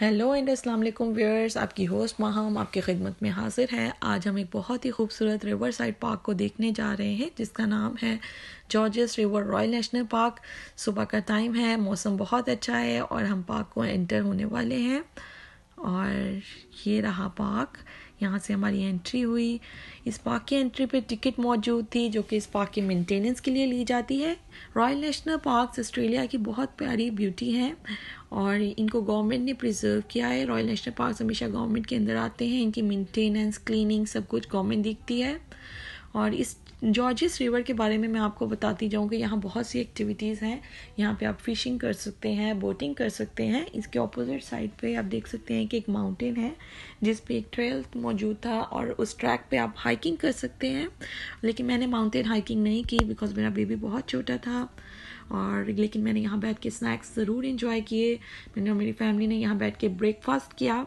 Hello and अस्सलाम वालेकुम viewers आपकी होस्ट माहम आपकी खिदमत में हाजिर है। आज हम एक बहुत ही खूबसूरत रिवर साइड पार्क को देखने जा रहे हैं, जिसका नाम है gorgeous river royal national park सुबह का टाइम है, मौसम बहुत अच्छा है और हम पार्क को एंटर होने वाले हैं। और ये रहा पार्क यहाँ से हमारी एंट्री हुई। इस पार्क की एंट्री पे टिकट मौजूद थी, जो कि इस पार्क के मेंटेनेंस के लिए ली जाती है। रॉयल नेशनल पार्क ऑस्ट्रेलिया की बहुत प्यारी ब्यूटी हैं और इनको गवर्नमेंट ने प्रिजर्व किया है। रॉयल नेशनल पार्क हमेशा गवर्नमेंट के अंदर आते हैं। इनकी मेंटेनेंस क्लीनिंग सब कुछ गवर्नमेंट दिखती है। और इस जॉर्जिस रिवर के बारे में मैं आपको बताती जाऊँ कि यहाँ बहुत सी एक्टिविटीज़ हैं। यहाँ पे आप फिशिंग कर सकते हैं बोटिंग कर सकते हैं। इसके ऑपोजिट साइड पे आप देख सकते हैं कि एक माउंटेन है, जिस पे एक ट्रेल मौजूद था और उस ट्रैक पे आप हाइकिंग कर सकते हैं। लेकिन मैंने माउंटेन हाइकिंग नहीं की बिकॉज़ मेरा बेबी बहुत छोटा था। और लेकिन मैंने यहाँ बैठ के स्नैक्स ज़रूर इन्जॉय किए। मैंने और मेरी फैमिली ने यहाँ बैठ के ब्रेकफास्ट किया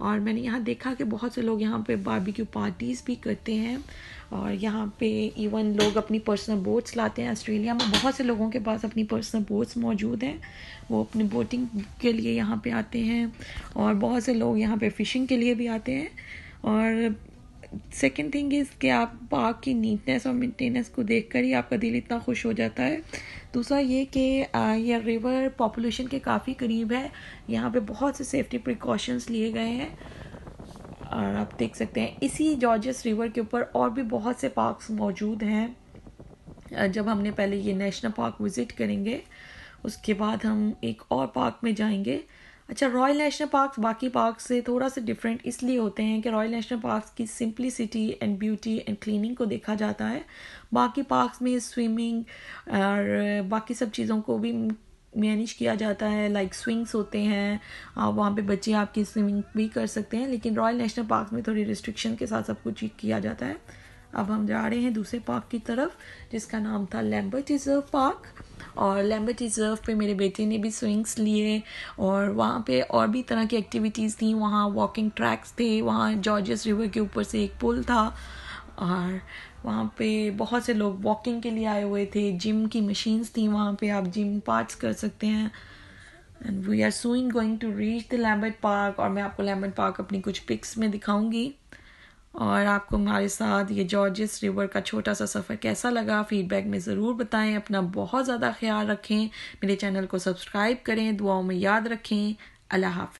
और मैंने यहाँ देखा कि बहुत से लोग यहाँ पे बारबेक्यू पार्टीज़ भी करते हैं और यहाँ पे इवन लोग अपनी पर्सनल बोट्स लाते हैं। ऑस्ट्रेलिया में बहुत से लोगों के पास अपनी पर्सनल बोट्स मौजूद हैं। वो अपनी बोटिंग के लिए यहाँ पे आते हैं और बहुत से लोग यहाँ पे फ़िशिंग के लिए भी आते हैं और सेकेंड थिंग इज़ कि आप पार्क की नीटनेस और मेंटेनेंस को देखकर ही आपका दिल इतना खुश हो जाता है। दूसरा ये कि यह रिवर पॉपुलेशन के काफ़ी करीब है। यहाँ पे बहुत से सेफ्टी प्रिकॉशंस लिए गए हैं। और आप देख सकते हैं, इसी जॉर्जस रिवर के ऊपर और भी बहुत से पार्क्स मौजूद हैं। जब हमने पहले ये नेशनल पार्क विज़िट करेंगे, उसके बाद हम एक और पार्क में जाएँगे। अच्छा रॉयल नेशनल पार्क बाकी पार्क से थोड़ा सा डिफरेंट इसलिए होते हैं कि रॉयल नेशनल पार्क की simplicity and beauty and cleaning को देखा जाता है। बाकी पार्क्स में स्विमिंग और बाकी सब चीज़ों को भी मैनेज किया जाता है लाइक स्विंग्स होते हैं। आप वहाँ पे बच्चे आपकी स्विमिंग भी कर सकते हैं, लेकिन रॉयल नेशनल पार्क में थोड़ी रिस्ट्रिक्शन के साथ सब कुछ किया जाता है। अब हम जा रहे हैं दूसरे पार्क की तरफ़, जिसका नाम था लैम्बर्ट रिज़र्व पार्क और लैम्बर्ट रिज़र्व पे मेरे बेटे ने भी स्विंग्स लिए और वहाँ पे और भी तरह की एक्टिविटीज़ थी। वहाँ वॉकिंग ट्रैक्स थे, वहाँ जॉर्जियस रिवर के ऊपर से एक पुल था और वहाँ पे बहुत से लोग वॉकिंग के लिए आए हुए थे। जिम की मशीन्स थी वहाँ पे, आप जिम पार्ट्स कर सकते हैं। And we are suing going to reach the Lambert park और मैं आपको लैम्बर्ट पार्क अपनी कुछ पिक्स में दिखाऊँगी। और आपको हमारे साथ ये जॉर्जिस रिवर का छोटा सा सफ़र कैसा लगा? फीडबैक में ज़रूर बताएँ, अपना बहुत ज़्यादा ख्याल रखें। मेरे चैनल को सब्सक्राइब करें, दुआओं में याद रखें। अल्लाह हाफ़